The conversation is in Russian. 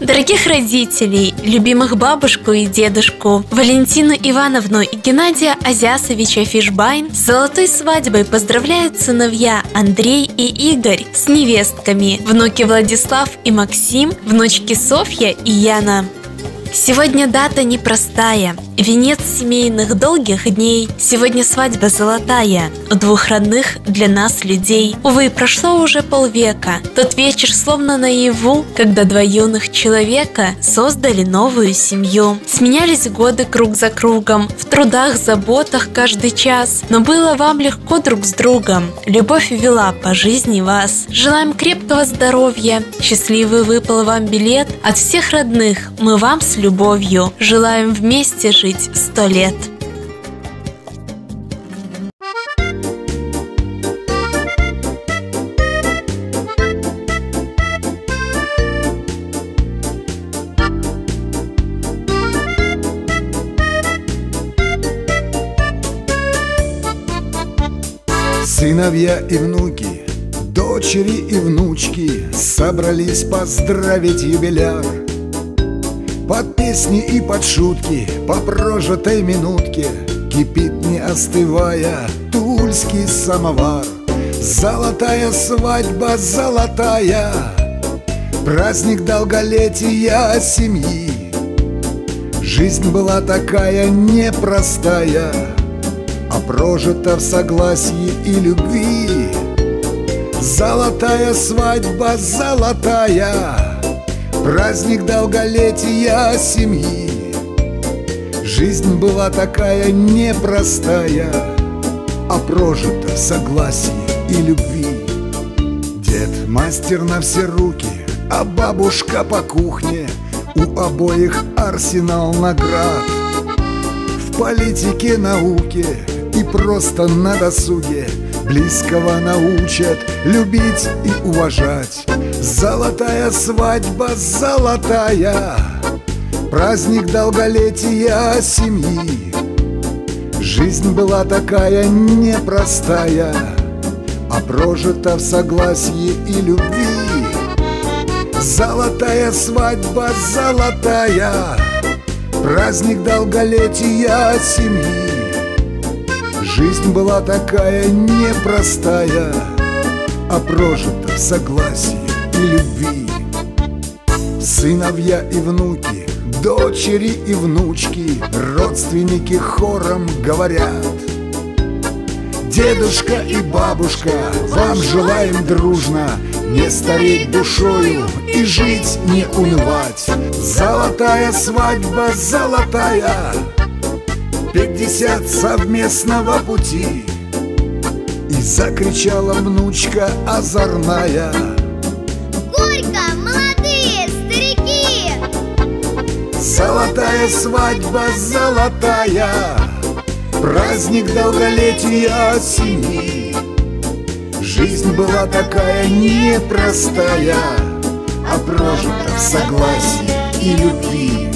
Дорогих родителей, любимых бабушку и дедушку, Валентину Ивановну и Геннадия Азясовича Фишбайн с золотой свадьбой поздравляют сыновья Андрей и Игорь с невестками, внуки Владислав и Максим, внучки Софья и Яна. Сегодня дата непростая. Венец семейных долгих дней. Сегодня свадьба золотая. У двух родных для нас людей. Увы, прошло уже полвека. Тот вечер словно наяву, когда два юных человека создали новую семью. Сменялись годы круг за кругом. В трудах, заботах каждый час. Но было вам легко друг с другом. Любовь вела по жизни вас. Желаем крепкого здоровья. Счастливый выпал вам билет. От всех родных мы вам с любовью. Желаем вместе жить сто лет. Сыновья и внуки, дочери и внучки Собрались поздравить юбиляр Под песни и под шутки, по прожитой минутке Кипит не остывая тульский самовар. Золотая свадьба, золотая Праздник долголетия семьи. Жизнь была такая непростая а прожито в согласии и любви. Золотая свадьба, золотая Праздник долголетия семьи. Жизнь была такая непростая А прожита в согласии и любви. Дед мастер на все руки, а бабушка по кухне. У обоих арсенал наград. В политике, науке и просто на досуге. Близкого научат любить и уважать. Золотая свадьба, золотая! Праздник долголетия семьи. Жизнь была такая непростая А прожита в согласии и любви. Золотая свадьба, золотая! Праздник долголетия семьи Жизнь была такая непростая, А прожита в согласии и любви. Сыновья и внуки, дочери и внучки, Родственники хором говорят. Дедушка и бабушка, вам желаем дружно Не стареть душою и жить не унывать. Золотая свадьба, золотая, Пятьдесят совместного пути. И закричала внучка озорная. Горько, молодые старики! Золотая свадьба, золотая. Праздник долголетия семьи Жизнь была такая непростая. А прожита в согласии и любви